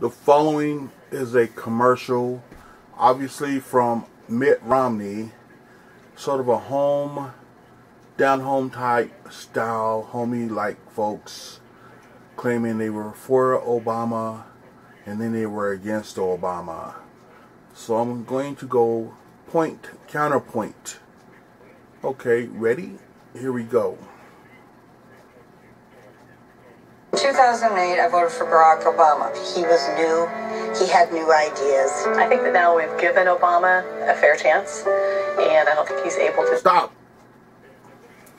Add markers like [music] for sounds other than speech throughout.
The following is a commercial, obviously from Mitt Romney, sort of a home, down home type style, homie like folks, claiming they were for Obama and then they were against Obama. So I'm going to go point, counterpoint. Okay, ready? Here we go. 2008, I voted for Barack Obama. He was new. He had new ideas. I think that now we've given Obama a fair chance, and I don't think he's able to. Stop.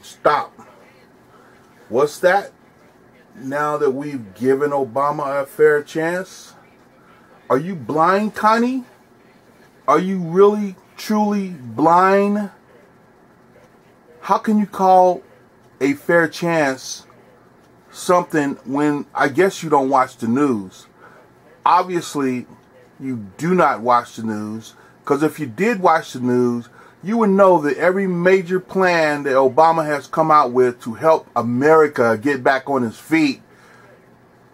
Stop. What's that? Now that we've given Obama a fair chance? Are you blind, Connie? Are you really, truly blind? How can you call a fair chance something when I guess you don't watch the news. Obviously, you do not watch the news because if you did watch the news, you would know that every major plan that Obama has come out with to help America get back on its feet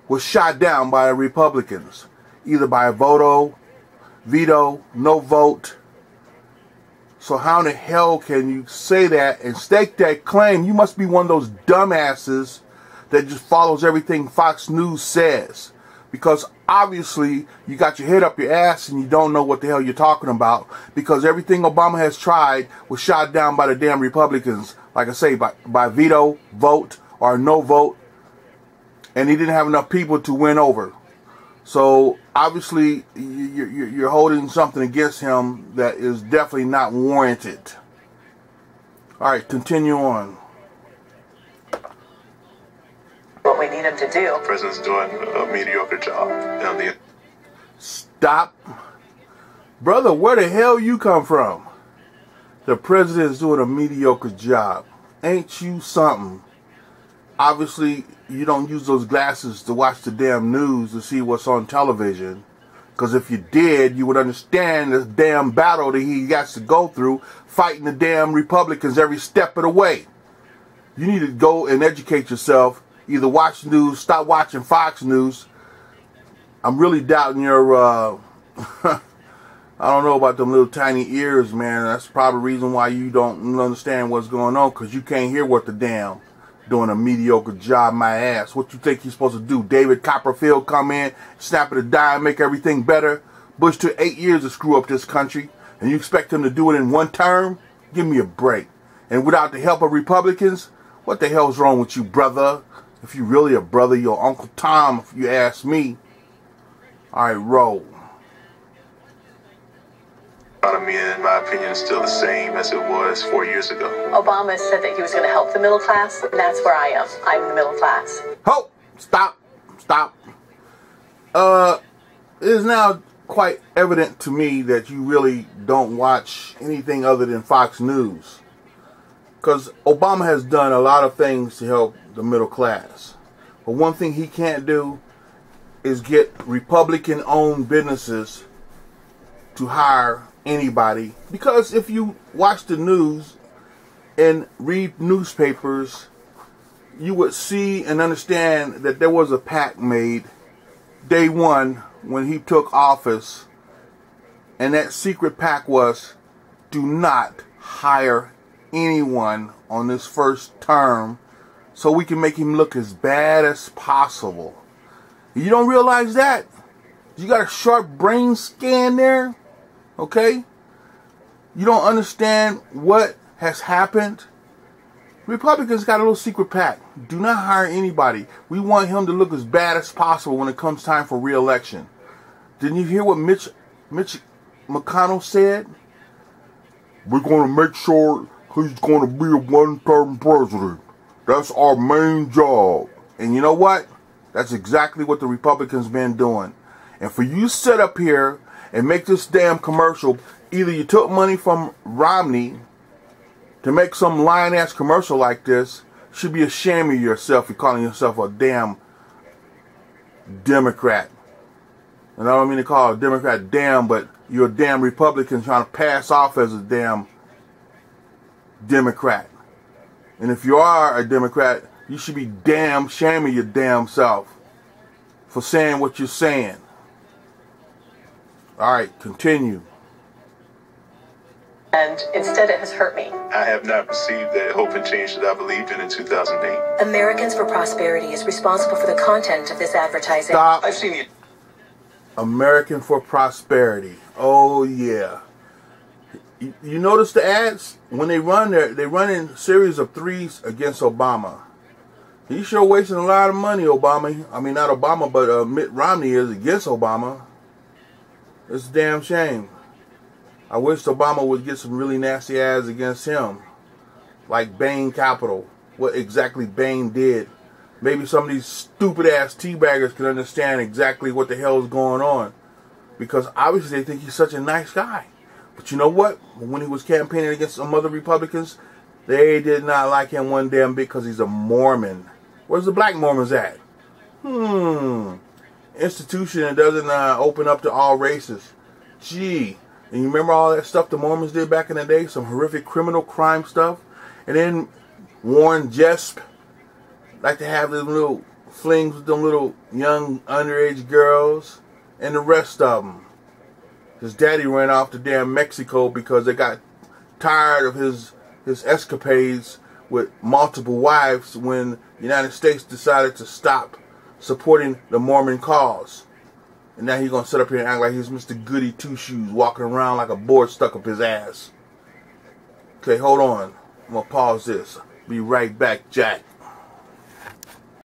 was shot down by the Republicans, either by a voto, veto, no vote. So how in the hell can you say that and stake that claim? You must be one of those dumbasses that just follows everything Fox News says. Because obviously you got your head up your ass and you don't know what the hell you're talking about. Because everything Obama has tried was shot down by the damn Republicans. Like I say, by, by veto, vote, or no vote. And he didn't have enough people to win over. So obviously you're holding something against him that is definitely not warranted. All right, continue on. what we need him to do. The president's doing a mediocre job. The- Stop. Brother, where the hell you come from? The president's doing a mediocre job. Ain't you something? Obviously, you don't use those glasses to watch the damn news to see what's on television. Because if you did, you would understand this damn battle that he has to go through fighting the damn Republicans every step of the way. You need to go and educate yourself either watch news, stop watching Fox News. I'm really doubting your, uh, [laughs] I don't know about them little tiny ears, man. That's probably reason why you don't understand what's going on, because you can't hear what the damn doing a mediocre job, my ass. What you think you're supposed to do? David Copperfield come in, snap at a dime, make everything better? Bush took eight years to screw up this country, and you expect him to do it in one term? Give me a break. And without the help of Republicans, what the hell's wrong with you, brother? If you really a brother, your Uncle Tom, if you ask me. Alright, roll. Economy, in my opinion, is still the same as it was four years ago. Obama said that he was going to help the middle class, and that's where I am. I'm in the middle class. Ho! Stop! Stop! Uh, it is now quite evident to me that you really don't watch anything other than Fox News. Because Obama has done a lot of things to help the middle class. But one thing he can't do is get Republican owned businesses to hire anybody. Because if you watch the news and read newspapers, you would see and understand that there was a pact made day one when he took office. And that secret pact was do not hire anyone on this first term so we can make him look as bad as possible. You don't realize that? You got a sharp brain scan there? Okay? You don't understand what has happened? Republicans got a little secret pact. Do not hire anybody. We want him to look as bad as possible when it comes time for re-election. Didn't you hear what Mitch Mitch McConnell said? We're going to make sure he's going to be a one-term president. That's our main job. And you know what? That's exactly what the Republicans been doing. And for you sit up here and make this damn commercial, either you took money from Romney to make some lying ass commercial like this, should be ashamed of yourself for calling yourself a damn Democrat. And I don't mean to call a Democrat damn, but you're a damn Republican trying to pass off as a damn Democrat. And if you are a Democrat, you should be damn shaming your damn self for saying what you're saying. All right, continue. And instead, it has hurt me. I have not received the hope and change that I believed in in 2008. Americans for Prosperity is responsible for the content of this advertising. Stop. I've seen the American for Prosperity. Oh yeah. You, you notice the ads when they run there? They run in series of threes against Obama. He's sure wasting a lot of money, Obama. I mean, not Obama, but uh, Mitt Romney is against Obama. It's a damn shame. I wish Obama would get some really nasty ads against him, like Bain Capital. What exactly Bain did. Maybe some of these stupid ass teabaggers can understand exactly what the hell is going on, because obviously they think he's such a nice guy. But you know what? When he was campaigning against some other Republicans, they did not like him one damn bit because he's a Mormon. Where's the black Mormons at? Hmm. Institution that doesn't uh, open up to all races. Gee. And you remember all that stuff the Mormons did back in the day? Some horrific criminal crime stuff? And then Warren Jeffs like to have them little flings with them little young underage girls and the rest of them. His daddy ran off to damn Mexico because they got tired of his his escapades with multiple wives when the United States decided to stop supporting the Mormon cause. And now he's gonna sit up here and act like he's Mr. Goody Two Shoes walking around like a board stuck up his ass. Okay, hold on. I'm gonna pause this. Be right back, Jack.